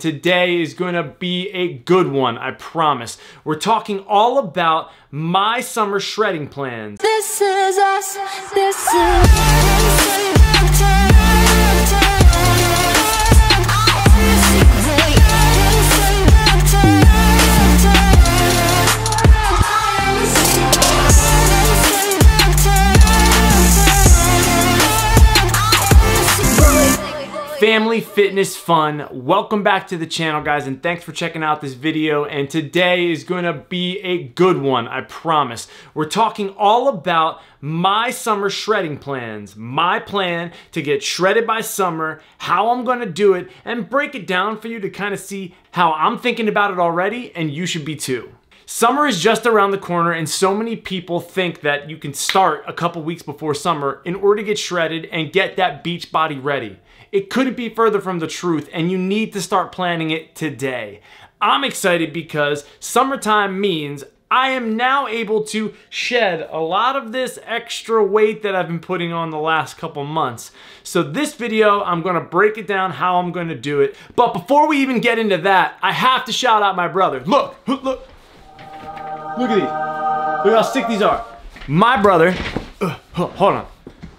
Today is going to be a good one, I promise. We're talking all about my summer shredding plans. This is us. This is. Family fitness fun. Welcome back to the channel guys and thanks for checking out this video and today is going to be a good one, I promise. We're talking all about my summer shredding plans, my plan to get shredded by summer, how I'm going to do it and break it down for you to kind of see how I'm thinking about it already and you should be too. Summer is just around the corner and so many people think that you can start a couple weeks before summer in order to get shredded and get that beach body ready. It couldn't be further from the truth and you need to start planning it today. I'm excited because summertime means I am now able to shed a lot of this extra weight that I've been putting on the last couple months. So this video, I'm gonna break it down how I'm gonna do it. But before we even get into that, I have to shout out my brother. Look, look, look. At these. Look how sick these are. My brother, uh, hold on.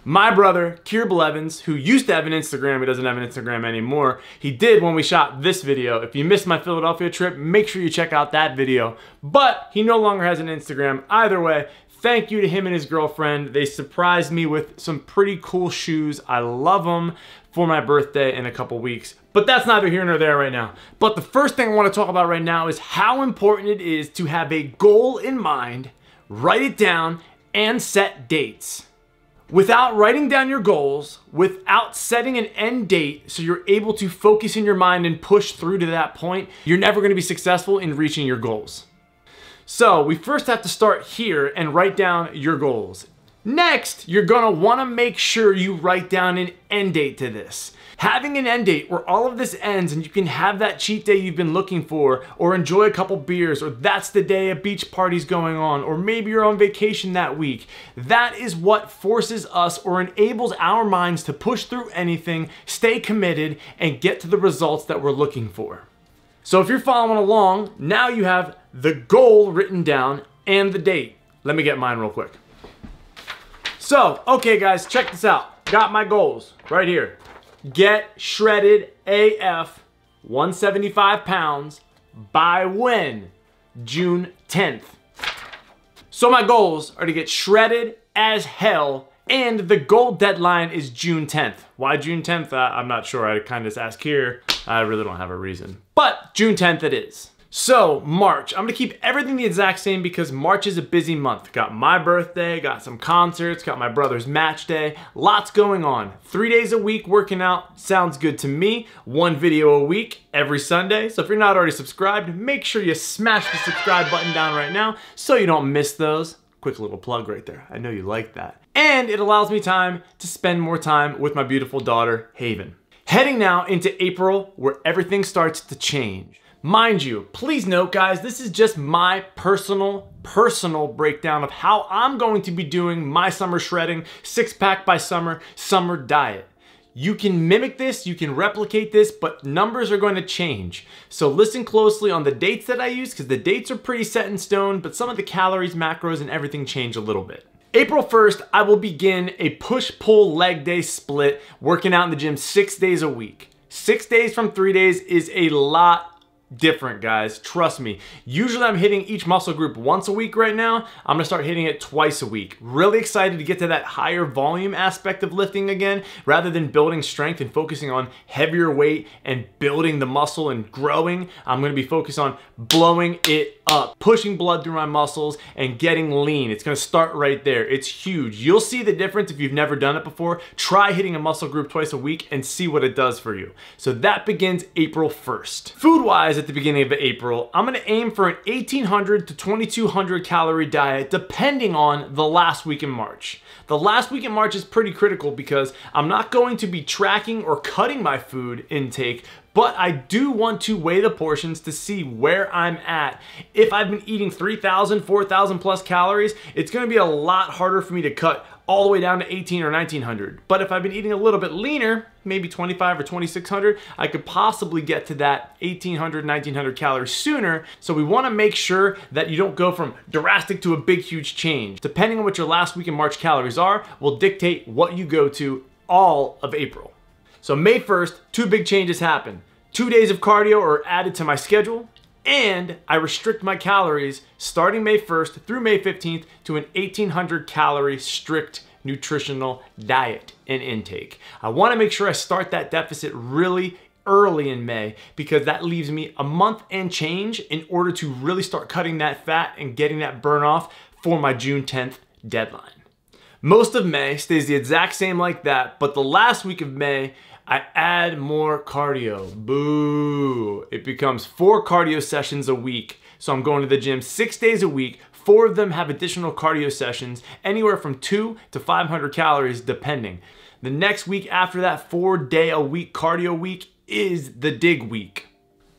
My brother, Kier Blevins, who used to have an Instagram, he doesn't have an Instagram anymore. He did when we shot this video. If you missed my Philadelphia trip, make sure you check out that video. But he no longer has an Instagram. Either way, thank you to him and his girlfriend. They surprised me with some pretty cool shoes. I love them for my birthday in a couple weeks. But that's neither here nor there right now. But the first thing I want to talk about right now is how important it is to have a goal in mind, write it down, and set dates. Without writing down your goals, without setting an end date so you're able to focus in your mind and push through to that point, you're never gonna be successful in reaching your goals. So we first have to start here and write down your goals. Next, you're gonna wanna make sure you write down an end date to this. Having an end date where all of this ends and you can have that cheat day you've been looking for, or enjoy a couple beers, or that's the day a beach party's going on, or maybe you're on vacation that week. That is what forces us or enables our minds to push through anything, stay committed, and get to the results that we're looking for. So if you're following along, now you have the goal written down and the date. Let me get mine real quick. So, okay guys, check this out. Got my goals right here. Get shredded AF 175 pounds by when? June 10th. So my goals are to get shredded as hell and the goal deadline is June 10th. Why June 10th? Uh, I'm not sure. I kind of just ask here. I really don't have a reason. But June 10th it is. So, March. I'm gonna keep everything the exact same because March is a busy month. Got my birthday, got some concerts, got my brother's match day, lots going on. Three days a week working out sounds good to me. One video a week every Sunday. So if you're not already subscribed, make sure you smash the subscribe button down right now so you don't miss those. Quick little plug right there. I know you like that. And it allows me time to spend more time with my beautiful daughter, Haven. Heading now into April where everything starts to change. Mind you, please note guys, this is just my personal, personal breakdown of how I'm going to be doing my summer shredding, six pack by summer, summer diet. You can mimic this, you can replicate this, but numbers are going to change. So listen closely on the dates that I use because the dates are pretty set in stone, but some of the calories, macros, and everything change a little bit. April 1st, I will begin a push-pull leg day split, working out in the gym six days a week. Six days from three days is a lot different guys. Trust me. Usually i'm hitting each muscle group once a week right now. I'm gonna start hitting it twice a week. Really excited to get to that higher volume aspect of lifting again rather than building strength and focusing on heavier weight and building the muscle and growing. I'm gonna be focused on blowing it up pushing blood through my muscles and getting lean. It's gonna start right there. It's huge. You'll see the difference if you've never done it before. Try hitting a muscle group twice a week and see what it does for you. So that begins april 1st food wise at the beginning of April, I'm gonna aim for an 1800 to 2200 calorie diet depending on the last week in March. The last week in March is pretty critical because I'm not going to be tracking or cutting my food intake, but I do want to weigh the portions to see where I'm at. If I've been eating 3,000, 4,000 plus calories, it's gonna be a lot harder for me to cut all the way down to 18 or 1900. But if I've been eating a little bit leaner, maybe 25 or 2600, I could possibly get to that 1800, 1900 calories sooner. So we wanna make sure that you don't go from drastic to a big, huge change. Depending on what your last week in March calories are, will dictate what you go to all of April. So May 1st, two big changes happen. Two days of cardio are added to my schedule, and I restrict my calories starting May 1st through May 15th to an 1800 calorie strict nutritional diet and intake. I wanna make sure I start that deficit really early in May because that leaves me a month and change in order to really start cutting that fat and getting that burn off for my June 10th deadline. Most of May stays the exact same like that, but the last week of May, I add more cardio. Boo. It becomes four cardio sessions a week. So I'm going to the gym six days a week. Four of them have additional cardio sessions, anywhere from two to 500 calories, depending. The next week after that four day a week cardio week is the dig week.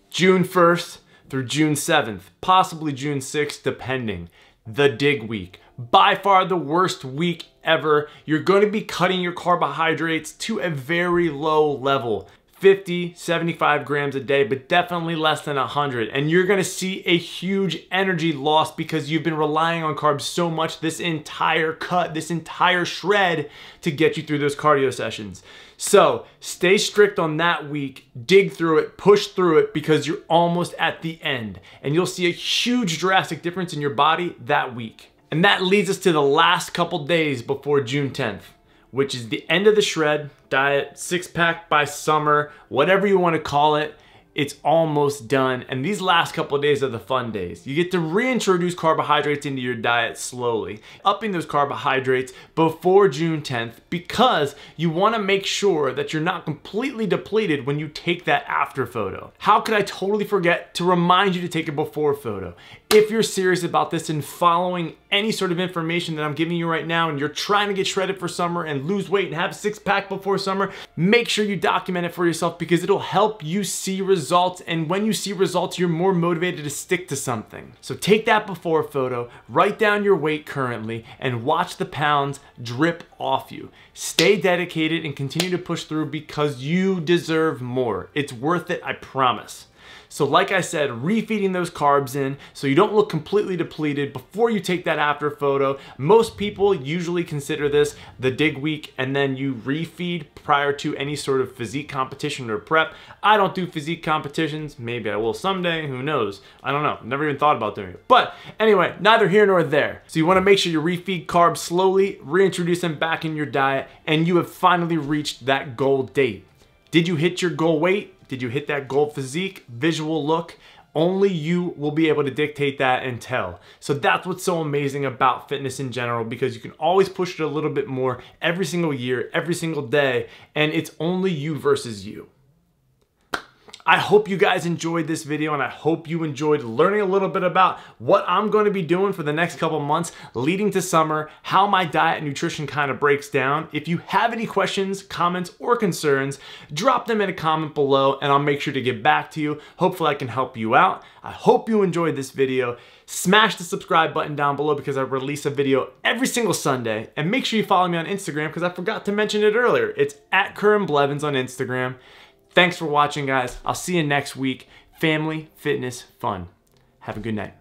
June 1st through June 7th, possibly June 6th, depending. The dig week. By far the worst week ever. You're going to be cutting your carbohydrates to a very low level. 50, 75 grams a day, but definitely less than 100. And you're gonna see a huge energy loss because you've been relying on carbs so much this entire cut, this entire shred to get you through those cardio sessions. So stay strict on that week, dig through it, push through it because you're almost at the end. And you'll see a huge drastic difference in your body that week. And that leads us to the last couple days before June 10th, which is the end of the shred diet, six pack by summer, whatever you want to call it. It's almost done. And these last couple days are the fun days. You get to reintroduce carbohydrates into your diet slowly, upping those carbohydrates before June 10th because you want to make sure that you're not completely depleted when you take that after photo. How could I totally forget to remind you to take a before photo? If you're serious about this and following any sort of information that I'm giving you right now and you're trying to get shredded for summer and lose weight and have a six pack before summer, make sure you document it for yourself because it'll help you see results. And when you see results, you're more motivated to stick to something. So take that before photo, write down your weight currently, and watch the pounds drip off you. Stay dedicated and continue to push through because you deserve more. It's worth it, I promise. So like I said, refeeding those carbs in so you don't look completely depleted before you take that after photo. Most people usually consider this the dig week and then you refeed prior to any sort of physique competition or prep. I don't do physique competitions. Maybe I will someday, who knows? I don't know, never even thought about doing it. But anyway, neither here nor there. So you wanna make sure you refeed carbs slowly, reintroduce them back in your diet, and you have finally reached that goal date. Did you hit your goal weight? Did you hit that goal physique, visual look? Only you will be able to dictate that and tell. So that's what's so amazing about fitness in general because you can always push it a little bit more every single year, every single day, and it's only you versus you. I hope you guys enjoyed this video and I hope you enjoyed learning a little bit about what I'm going to be doing for the next couple months leading to summer, how my diet and nutrition kind of breaks down. If you have any questions, comments, or concerns, drop them in a comment below and I'll make sure to get back to you. Hopefully I can help you out. I hope you enjoyed this video. Smash the subscribe button down below because I release a video every single Sunday. And make sure you follow me on Instagram because I forgot to mention it earlier. It's at Curran Blevins on Instagram. Thanks for watching, guys. I'll see you next week. Family, fitness, fun. Have a good night.